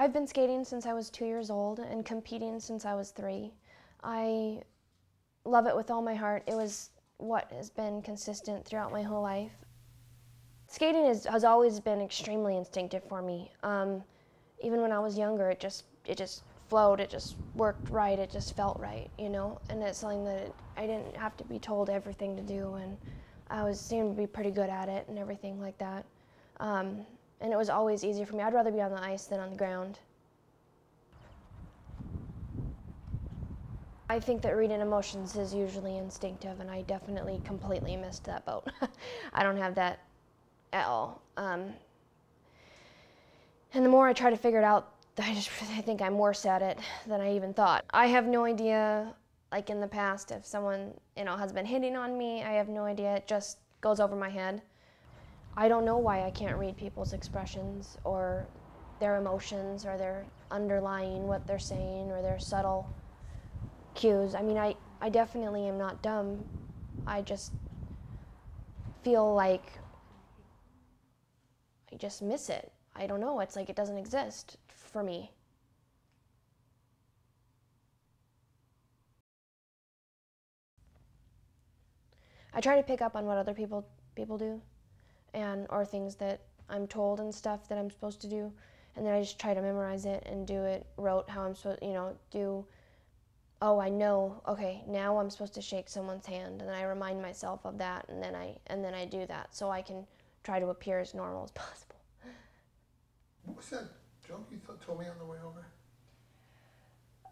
I've been skating since I was two years old and competing since I was three. I love it with all my heart. It was what has been consistent throughout my whole life. Skating is, has always been extremely instinctive for me. Um, even when I was younger, it just it just flowed. It just worked right. It just felt right, you know. And it's something that it, I didn't have to be told everything to do, and I was seemed to be pretty good at it and everything like that. Um, and it was always easier for me. I'd rather be on the ice than on the ground. I think that reading emotions is usually instinctive, and I definitely completely missed that boat. I don't have that at all. Um, and the more I try to figure it out, I just I think I'm worse at it than I even thought. I have no idea, like in the past, if someone you know has been hitting on me. I have no idea. It just goes over my head. I don't know why I can't read people's expressions or their emotions or their underlying what they're saying or their subtle cues. I mean, I, I definitely am not dumb. I just feel like I just miss it. I don't know. It's like it doesn't exist for me. I try to pick up on what other people people do and or things that I'm told and stuff that I'm supposed to do and then I just try to memorize it and do it rote how I'm supposed you know do oh I know okay now I'm supposed to shake someone's hand and then I remind myself of that and then I and then I do that so I can try to appear as normal as possible. What was that joke you th- told me on the way over?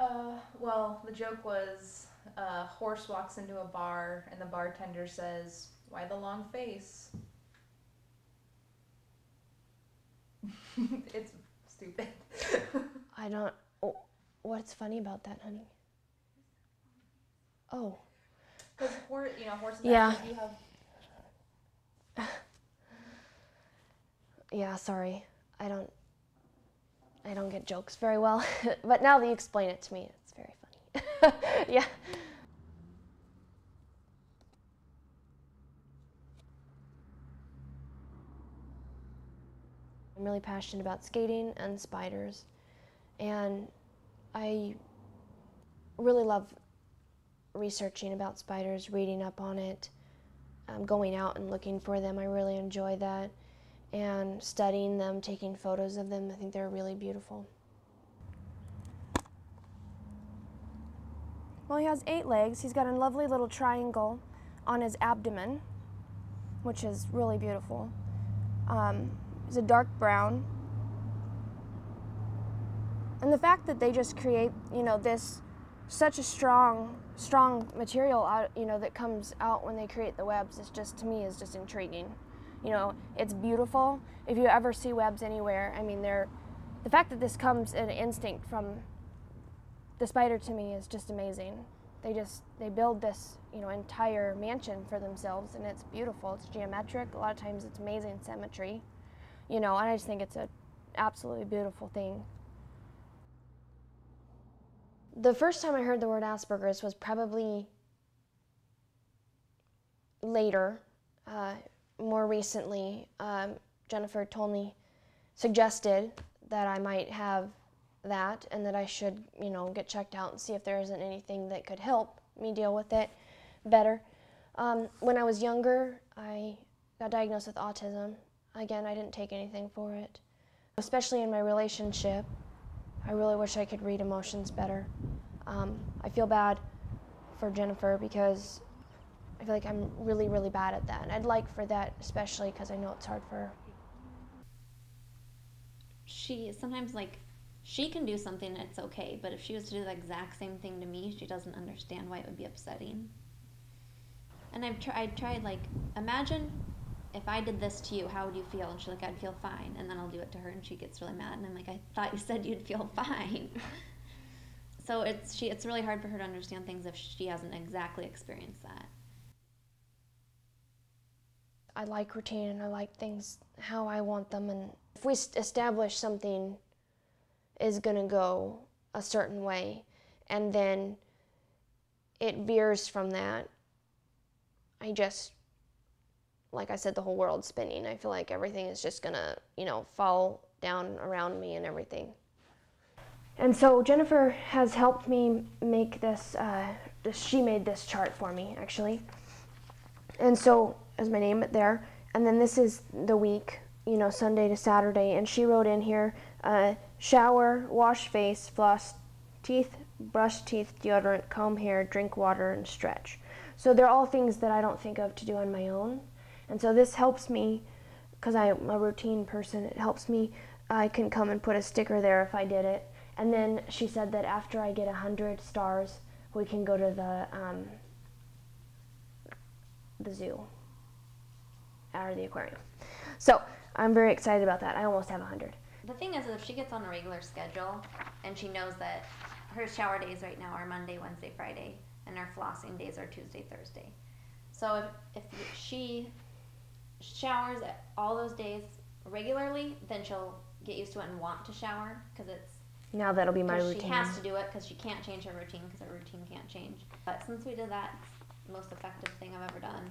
Uh, well, the joke was a horse walks into a bar and the bartender says, "Why the long face?" it's stupid. I don't oh, what's funny about that, honey? Oh, Because horse, you know, horses. Yeah. have. yeah, sorry. I don't I don't get jokes very well, but now that you explain it to me, it's very funny. yeah. I'm really passionate about skating and spiders, and I really love researching about spiders, reading up on it, um, going out and looking for them. I really enjoy that, and studying them, taking photos of them. I think they're really beautiful. Well, he has eight legs. He's got a lovely little triangle on his abdomen, which is really beautiful. Um, he's a dark brown. And the fact that they just create, you know, this such a strong, strong material out, you know, that comes out when they create the webs is just to me is just intriguing. You know, it's beautiful. If you ever see webs anywhere, I mean, they're the fact that this comes in instinct from the spider to me is just amazing. They just they build this you know entire mansion for themselves, and it's beautiful. It's geometric. A lot of times it's amazing symmetry, you know, and I just think it's an absolutely beautiful thing. The first time I heard the word Asperger's was probably later. Uh, more recently, um, Jennifer told me, suggested that I might have that and that I should, you know, get checked out and see if there isn't anything that could help me deal with it better. Um, when I was younger, I got diagnosed with autism. Again, I didn't take anything for it. Especially in my relationship, I really wish I could read emotions better. Um, I feel bad for Jennifer because I feel like I'm really, really bad at that. And I'd like for that, especially because I know it's hard for her. she sometimes like she can do something it's okay but if she was to do the exact same thing to me she doesn't understand why it would be upsetting and i've tried tried like imagine if i did this to you how would you feel? And she's like i'd feel fine. And then i'll do it to her and she gets really mad. And i'm like i thought you said you'd feel fine. So it's she it's really hard for her to understand things if she hasn't exactly experienced that. I like routine and I like things how I want them. And if we establish something is going to go a certain way and then it veers from that, I just, like I said, the whole world's spinning. I feel like everything is just to, you know, fall down around me and everything. And so Jennifer has helped me make this. Uh, this she made this chart for me actually. And so as my name there, and then this is the week, you know, Sunday to Saturday, and she wrote in here: uh, shower, wash face, floss teeth, brush teeth, deodorant, comb hair, drink water, and stretch. So they're all things that I don't think of to do on my own, and so this helps me because I'm a routine person. It helps me. I can come and put a sticker there if I did it. And then she said that after I get a hundred stars, we can go to the um, the zoo or the aquarium. So I'm very excited about that. I almost have a hundred. The thing is, if she gets on a regular schedule and she knows that her shower days right now are Monday, Wednesday, Friday, and her flossing days are Tuesday, Thursday. So if, if she showers all those days regularly, then she'll get used to it and want to shower because it's Now that'll be my routine. She has to do it because she can't change her routine because her routine can't change. But since we did that, it's the most effective thing I've ever done.